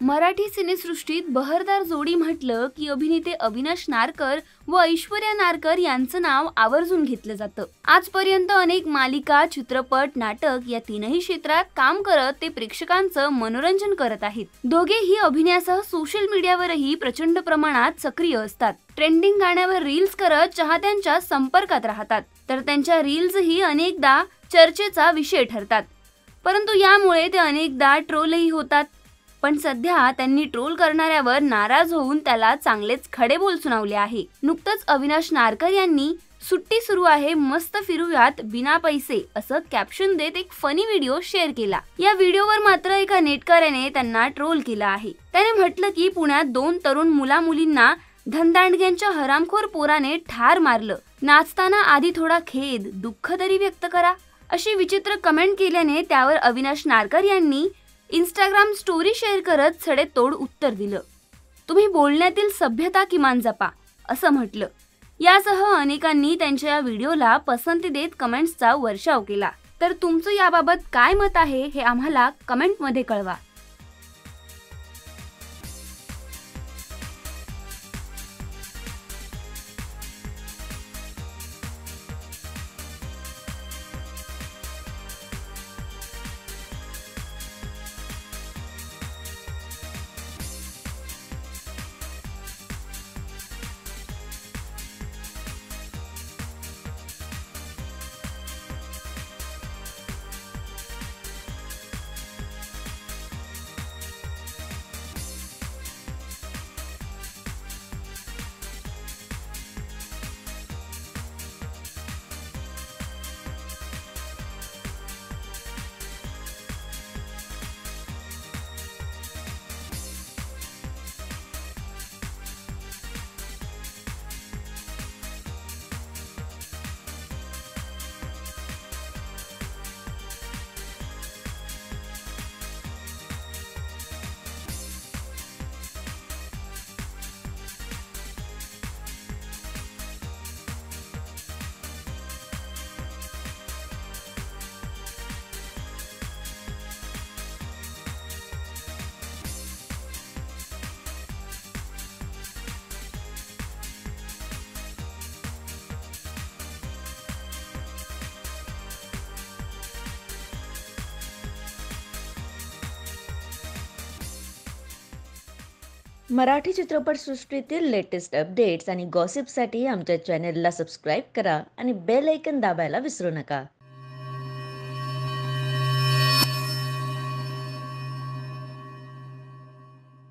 मराठी सिनेसृष्टीत बहरदार जोडी म्हटलं की अभिनेते अविनाश नारकर व ऐश्वर्या नारकर यांचं नाव आवर्जून घेतलं जातं. आजपर्यंत अनेक मालिका चित्रपट नाटक या तीनही क्षेत्रात काम करत ते प्रेक्षकांचं मनोरंजन करत आहेत. दोघेही अभिनयासह सोशल मीडियावरही प्रचंड प्रमाणात सक्रिय असतात. ट्रेंडिंग गाण्यावर रील्स करत चाहत्यांच्या संपर्कात राहतात. तर त्यांच्या रील्सही अनेकदा चर्चेचा विषय ठरतात. परंतु यामुळे ते अनेकदा ट्रोलही होतात. पण सध्या त्यांनी ट्रोल करणाऱ्यावर नाराज होऊन त्याला चांगलेच खडे बोल सुनावले आहे. नुकतंच अविनाश नारकर यांनी सुट्टी सुरू आहे मस्त फिरूयात बिना पैसे असं कॅप्शन देत एक फनी व्हिडिओ शेअर केला. या व्हिडिओवर मात्र एका नेटकऱ्याने त्यांना ट्रोल केला आहे. त्याने म्हटलं की पुण्यात दोन तरुण मुला मुलींना धनदांडग्यांच्या हरामखोर पोराने ठार मारलं. नाचताना आधी थोडा खेद दुःख तरी व्यक्त करा अशी विचित्र कमेंट केल्याने त्यावर अविनाश नारकर यांनी इंस्टाग्राम स्टोरी शेअर करत सडेतोड उत्तर दिलं. तुम्ही बोलण्यातील सभ्यता किमान जपा असं म्हटलं. यासह अनेकांनी त्यांच्या या व्हिडिओला पसंती देत कमेंट्सचा वर्षाव केला. तर तुमचं याबाबत काय मत आहे हे आम्हाला कमेंटमध्ये कळवा. मराठी चित्रपटसृष्टीतील लेटेस्ट अपडेट्स आणि गॉसिपसाठी आमच्या चॅनेलला सबस्क्राईब करा आणि बेल ऐकन दाबायला विसरू नका.